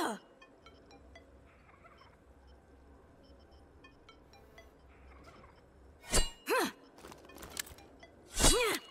Yeah! Huh.